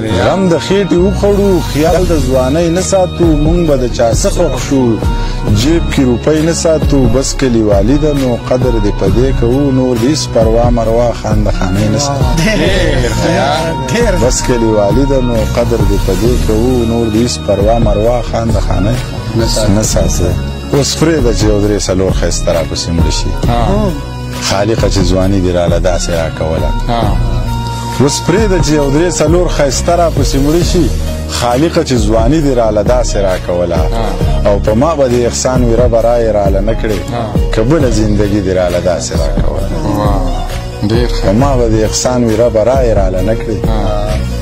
غم د خېټې وخوړو خیال د ځوانۍ نه ساتو مونږ به د چا څه خوښ شو جیب کې روپۍ نه ساتو بس کلیوالي ده نو قدر دې په دې کوو نور دې هېڅ پروا مروا خان د خانۍ نه ساتو بس کلیوالي ده نو قدر دې په دې کوو نور دې هېڅ پروا مروا خان د خانۍ نه ساتو اوس پرېږده چې یو درې څلور ښایسته راپسې مړه شي خالقه چې ځواني دې راله داسې راکوله اوس پرېږده چې یو درې څلور ښایسته راپسې مړه شي خالقه چې ځواني دې راله داسې راکوله او په ما به دې احسان وي ربه رایې راله نه کړې که بله زندګي دې راله داسې راکوله په ما به دې احسان وي ربه رایې راله نه کړې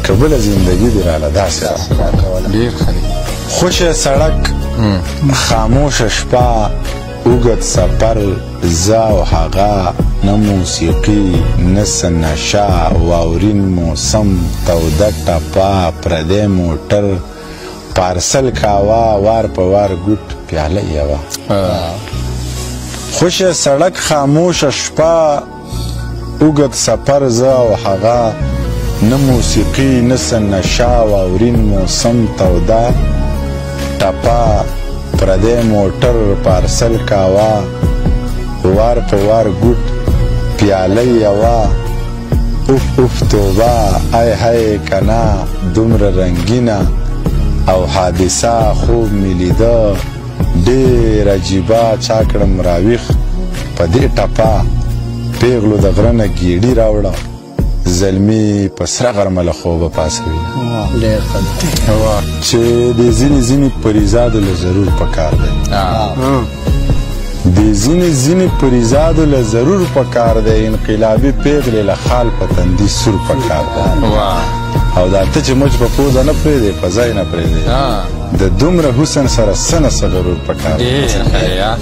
که بله زندګي دې راله داسې راکوله خوشه سړک خاموشه شپه اوږد سفر زه او هغه نه موسیقي نه څه نشه واورین موسم توده ټپه پردی موټر پارسل کاوه وار په وار ګوټ پیاله یوه خوشه سړک خاموشه شپه اوږد سفر زه او هغه نه موسیقي نه څه نشه واورین موسم توده ټپه پردی موټر پارسل کاوه وار په وار ګوټ پیاله یوه اوف اوف توبه ای های کنا دومره رنګینه او حادثه خوب مې لیده ډیر عجیبه چا کړم راویخ په دې ټپا پیغلو د غره نه ګیډي راوړه زلمی په سره غرمه له خوبه پاسوي ډېر ښه چې د ځینې ځینې پریزادو له ضرور پکار دی د ځینې ځینې پریزادو له ضرور پکار دی انقلابي پیغلې له خال په تندي سور پکار دی او دا ته چې موږ په پوزه نه پرېږدې په ځای نه پرېږدې د دومره حسن سره څه نه څه غرور پکار دی ډېر ښه یا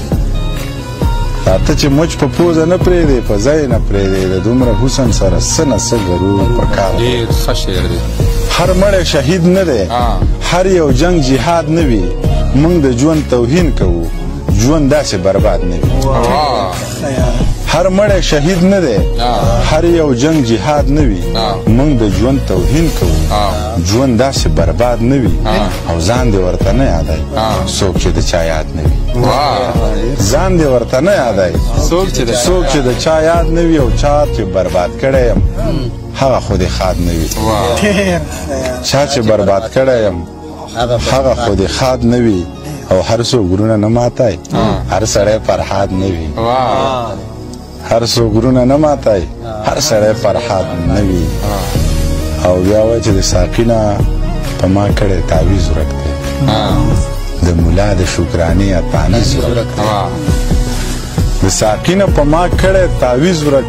ته چې مچ په پوزه نه پرېږدې په ځای نه پرېږدې د دومره حسن سره څه نه څه غرور پکار دی ډېر ښه شعر دی هر مړی شهید نه دی هر یو جنګ جهاد نه وي موږ د ژوند توهین کوو ژوند داسې برباد نه وي هر مړی شهید نه دی هر یو جنگ جهاد نه وي موږ د ژوند توهین کوو ژوند داسې برباد نه وي او ځان دې ورته نه یادای څوک چې د چا یاد نه وي ځان دې ورته نه یادای څوک چې د چا یاد نه وي او چا چې برباد کړی یم هغه خو دې ښاد نه وي چا چې برباد کړی یم هغه خو دې خاد نه وي او هر څو ګرونه نه ماتای هر سړی فرحاد نه وي هر څو ګرونه نه ماتای هر سړی فرحاد نه وي او بیا وای چې د ساقینا په ما کړه تعویز ورک دی د مولا د شکرانې اتانه ورک دی د ساقینا په ما کړه تعویز ورک